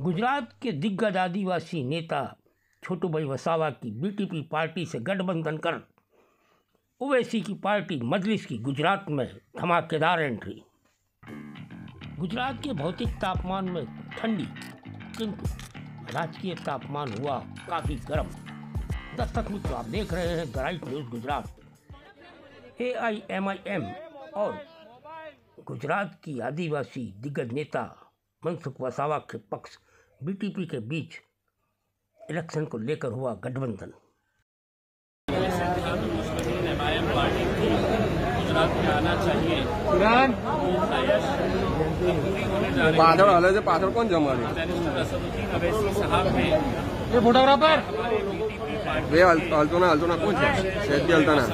गुजरात के दिग्गज आदिवासी नेता छोटू भाई वसावा की बीटीपी पार्टी से गठबंधन कर ओवैसी की पार्टी मजलिस की गुजरात में धमाकेदार एंट्री। गुजरात के भौतिक तापमान में ठंडी, किंतु राजकीय तापमान हुआ काफ़ी गर्म। दस्तक मित्र, आप देख रहे हैं the right news Gujarat. A I M I M और गुजरात की आदिवासी दिग्गज नेता मनसुख वसावा के पक्ष बीटीपी के बीच इलेक्शन को लेकर हुआ गठबंधन एमआईएम पार्टी थी गुजरात में आना चाहिए પાછળ હલે છે પાછળ કોણ જમાડે बैरिस्टर असदुद्दीन अवैसी साहब ने એ ફોટોગ્રાફર बीटीपी पार्टी બે હલતો ના હલતો ના કોણ છે સેજ બી હલતા ના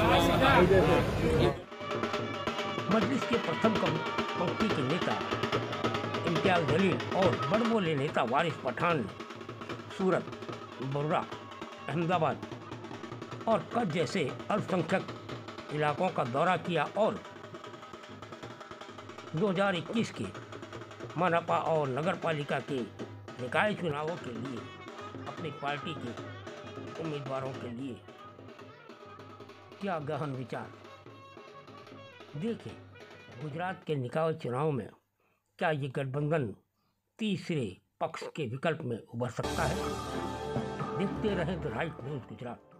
मजलिस के प्रथम कं- पंक्ति के नेता इम्तियाज़ जलील और बड़बोले नेता वारिस पठान ने सूरत बर्रा अहमदाबाद और कच्छ जैसे अल्पसंख्यक इलाकों का दौरा किया और 2021 के मनपा और नगर पालिका के निकाय चुनावों के लिए अपनी पार्टी के उम्मीदवारों के लिए क्या गहन विचार। देखें, गुजरात के निकाय चुनाव में क्या ये गठबंधन तीसरे पक्ष के विकल्प में उभर सकता है? देखते रहें द राइट न्यूज़ गुजरात